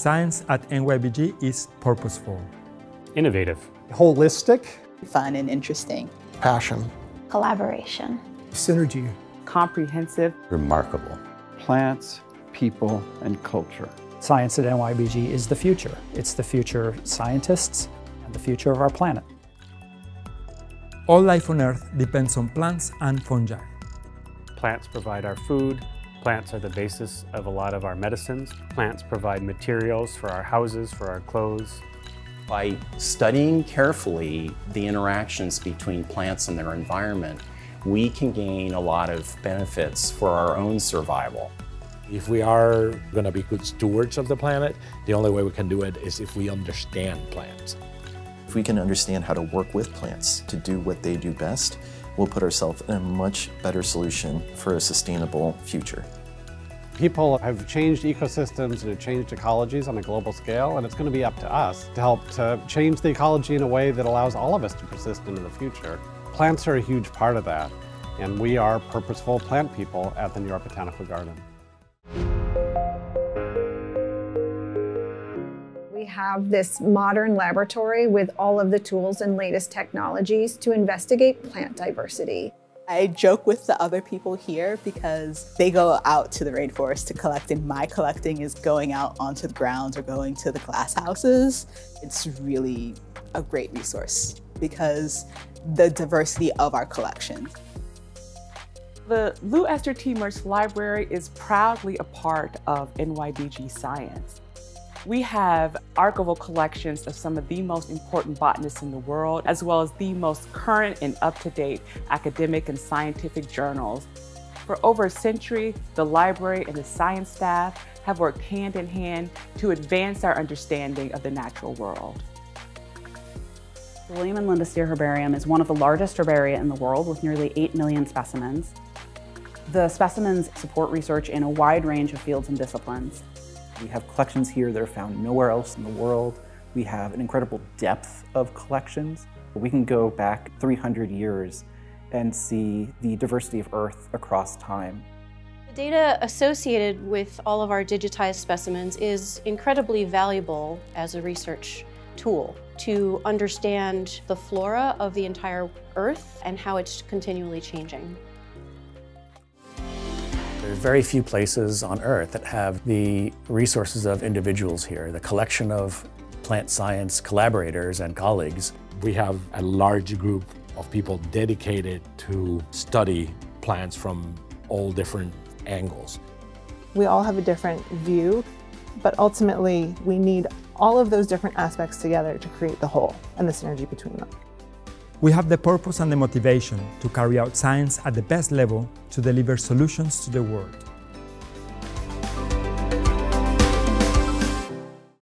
Science at NYBG is purposeful, innovative, holistic, fun and interesting, passion, collaboration, synergy, comprehensive, remarkable, plants, people, and culture. Science at NYBG is the future. It's the future scientists and the future of our planet. All life on Earth depends on plants and fungi. Plants provide our food. Plants are the basis of a lot of our medicines. Plants provide materials for our houses, for our clothes. By studying carefully the interactions between plants and their environment, we can gain a lot of benefits for our own survival. If we are going to be good stewards of the planet, the only way we can do it is if we understand plants. If we can understand how to work with plants to do what they do best, we'll put ourselves in a much better solution for a sustainable future. People have changed ecosystems and have changed ecologies on a global scale, and it's going to be up to us to help to change the ecology in a way that allows all of us to persist into the future. Plants are a huge part of that, and we are purposeful plant people at the New York Botanical Garden. We have this modern laboratory with all of the tools and latest technologies to investigate plant diversity. I joke with the other people here because they go out to the rainforest to collect and my collecting is going out onto the grounds or going to the glass houses. It's really a great resource because the diversity of our collection. The LuEsther T. Mertz Library is proudly a part of NYBG Science. We have archival collections of some of the most important botanists in the world, as well as the most current and up-to-date academic and scientific journals. For over a century, the library and the science staff have worked hand in hand to advance our understanding of the natural world. The William and Lynda Steere Herbarium is one of the largest herbaria in the world with nearly 8 million specimens. The specimens support research in a wide range of fields and disciplines. We have collections here that are found nowhere else in the world. We have an incredible depth of collections. We can go back 300 years and see the diversity of Earth across time. The data associated with all of our digitized specimens is incredibly valuable as a research tool to understand the flora of the entire Earth and how it's continually changing. There's very few places on Earth that have the resources of individuals here, the collection of plant science collaborators and colleagues. We have a large group of people dedicated to study plants from all different angles. We all have a different view, but ultimately we need all of those different aspects together to create the whole and the synergy between them. We have the purpose and the motivation to carry out science at the best level to deliver solutions to the world.